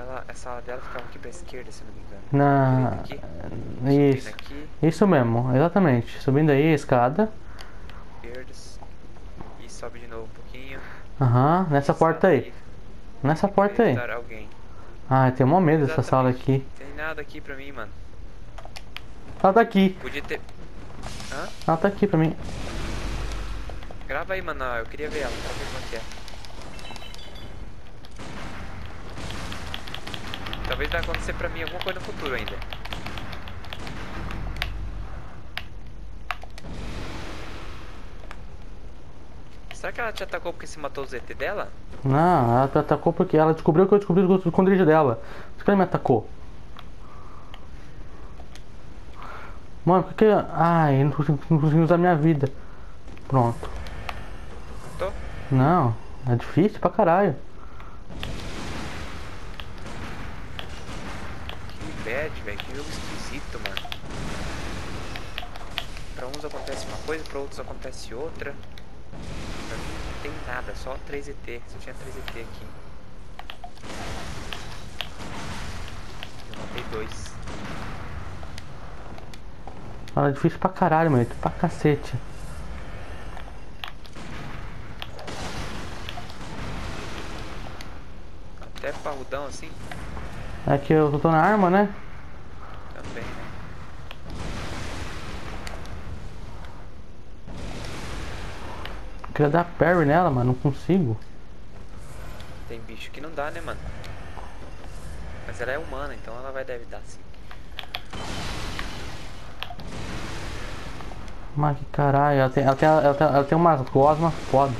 Ela, a sala dela ficava aqui pra esquerda, se não me engano. Na. Aqui. Isso. aqui, Isso mesmo, exatamente. Subindo aí a escada. esquerdas. E sobe de novo um pouquinho. Aham, nessa porta aí. Sabe, Nessa porta aí. alguém. Ah, eu tenho mó medo dessa sala aqui. Tem nada aqui pra mim, mano. Ela tá aqui. Podia ter. Hã? Ela tá aqui pra mim. Grava aí, mano. Eu queria ver ela, pra ver como é que é. Talvez vai acontecer pra mim alguma coisa no futuro ainda. Será que ela te atacou porque você matou o ZT dela? Não, ela te atacou porque ela descobriu que eu descobri o esconderijo dela. Por isso que ela me atacou. Mano, por que. Ai, eu não consigo, não consigo usar minha vida. Pronto. Matou? Não, é difícil pra caralho. Que bad, velho. Que jogo esquisito, mano. Pra uns acontece uma coisa, pra outros acontece outra. Pra mim não tem nada, só 3ET. Só tinha 3ET aqui. Eu matei dois. Ela é difícil pra caralho, mano. Pra cacete. Até parrudão assim, É que eu tô na arma, né? também, né? Eu queria dar parry nela, mas não consigo. Tem bicho que não dá, né, mano? Mas ela é humana, então ela vai deve dar sim. Mas que caralho, ela tem, ela tem, ela tem, ela tem umas gosmas foda.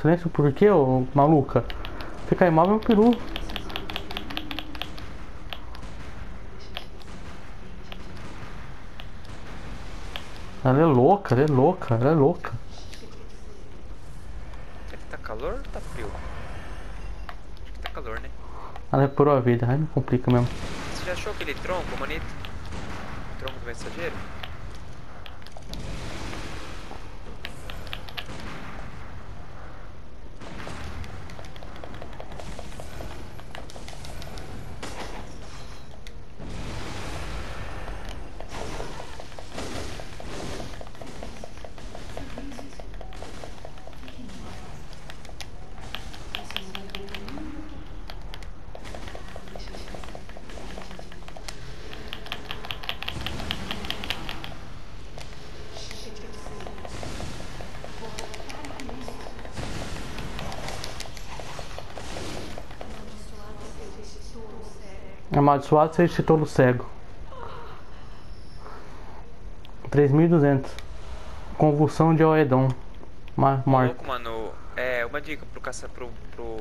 Silêncio por quê, ô maluca? Fica aí, move meu peru. Ela é louca, ela é louca, ela é louca. Será que tá calor ou tá frio? Acho que tá calor, né? Ela reparou a vida, aí me complica mesmo. Você já achou aquele tronco, manito? Tronco do mensageiro? Amaldiçoado seja esse tolo cego. 3.200. Convulsão de Oedon. Morte. louco, mano. É, uma dica pro caça pro, pro